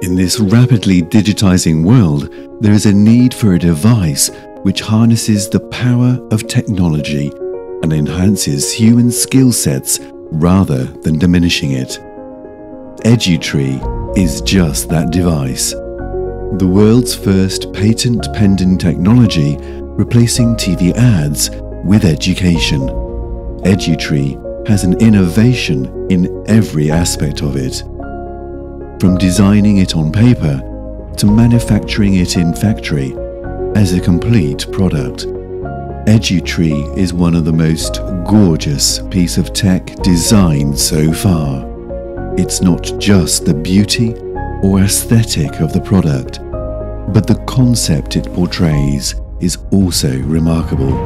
In this rapidly digitizing world, there is a need for a device which harnesses the power of technology and enhances human skill sets rather than diminishing it. EduTree is just that device. The world's first patent pending technology replacing TV ads with education. EduTree has an innovation in every aspect of it. From designing it on paper to manufacturing it in factory as a complete product. EduTree is one of the most gorgeous piece of tech designed so far. It's not just the beauty or aesthetic of the product, but the concept it portrays is also remarkable.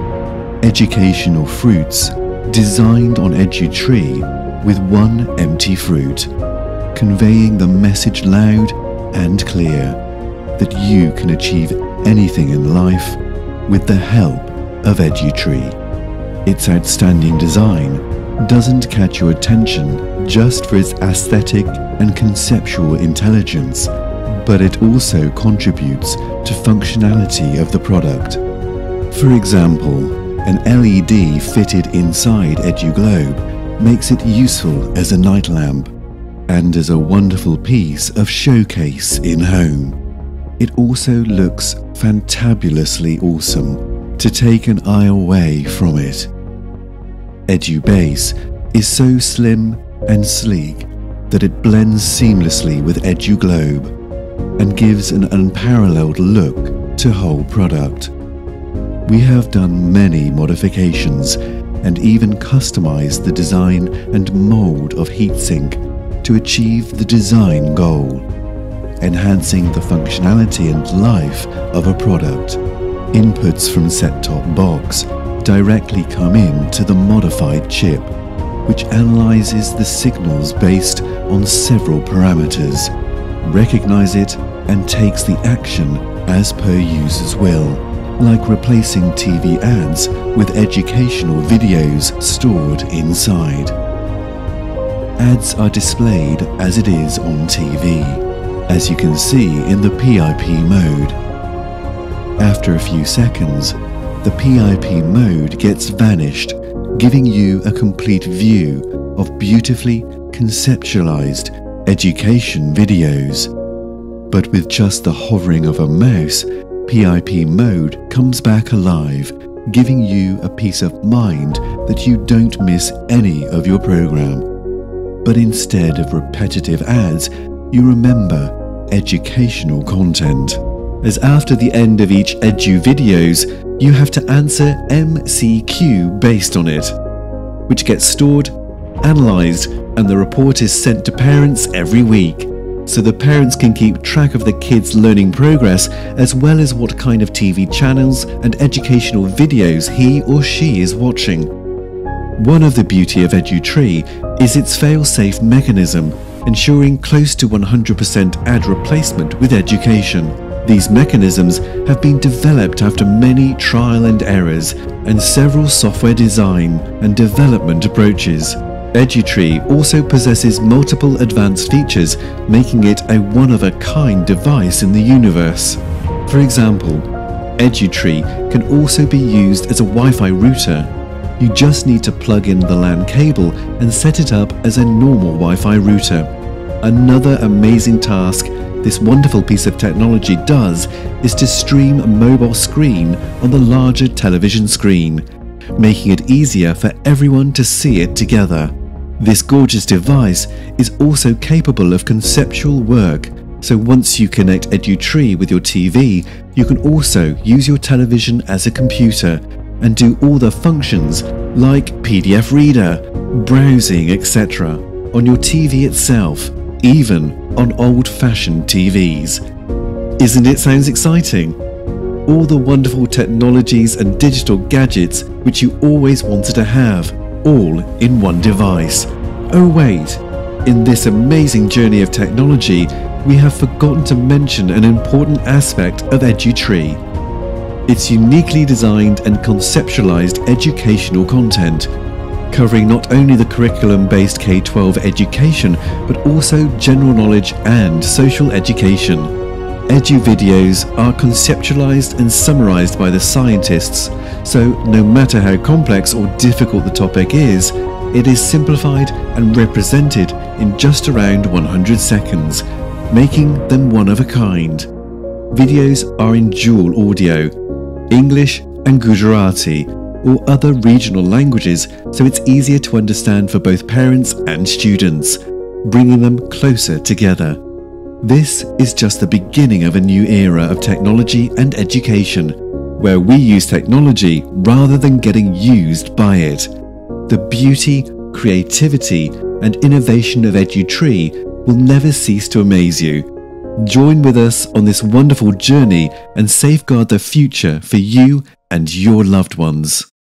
Educational fruits designed on EduTree with one empty fruit conveying the message loud and clear that you can achieve anything in life with the help of EduTree. Its outstanding design doesn't catch your attention just for its aesthetic and conceptual intelligence, but it also contributes to functionality of the product. For example, an LED fitted inside EduGlobe makes it useful as a night lamp and is a wonderful piece of showcase in home. It also looks fantabulously awesome to take an eye away from it. EduBase is so slim and sleek that it blends seamlessly with EduGlobe and gives an unparalleled look to whole product. We have done many modifications and even customized the design and mold of heatsink to achieve the design goal, enhancing the functionality and life of a product. Inputs from set-top box directly come in to the modified chip, which analyzes the signals based on several parameters, recognize it and takes the action as per user's will, like replacing TV ads with educational videos stored inside ads are displayed as it is on TV, as you can see in the PIP mode. After a few seconds, the PIP mode gets vanished, giving you a complete view of beautifully conceptualized education videos. But with just the hovering of a mouse, PIP mode comes back alive, giving you a peace of mind that you don't miss any of your program but instead of repetitive ads, you remember educational content. As after the end of each Edu videos, you have to answer MCQ based on it, which gets stored, analysed, and the report is sent to parents every week, so the parents can keep track of the kids' learning progress as well as what kind of TV channels and educational videos he or she is watching. One of the beauty of EduTree is its fail-safe mechanism, ensuring close to 100% ad replacement with education. These mechanisms have been developed after many trial and errors and several software design and development approaches. EduTree also possesses multiple advanced features, making it a one-of-a-kind device in the universe. For example, EduTree can also be used as a Wi-Fi router you just need to plug in the LAN cable and set it up as a normal Wi-Fi router. Another amazing task this wonderful piece of technology does is to stream a mobile screen on the larger television screen, making it easier for everyone to see it together. This gorgeous device is also capable of conceptual work, so once you connect EduTree with your TV, you can also use your television as a computer and do all the functions like PDF reader, browsing, etc. on your TV itself, even on old-fashioned TVs. Isn't it sounds exciting? All the wonderful technologies and digital gadgets which you always wanted to have, all in one device. Oh wait, in this amazing journey of technology, we have forgotten to mention an important aspect of EduTree its uniquely designed and conceptualized educational content. covering not only the curriculum based K 12 education, but also general knowledge and social education. Edu videos are conceptualized and summarized by the scientists, so no matter how complex or difficult the topic is, it is simplified and represented in just around 100 seconds, making them one of a kind. Videos are in dual audio, English and Gujarati, or other regional languages, so it's easier to understand for both parents and students, bringing them closer together. This is just the beginning of a new era of technology and education, where we use technology rather than getting used by it. The beauty, creativity, and innovation of EduTree will never cease to amaze you. Join with us on this wonderful journey and safeguard the future for you and your loved ones.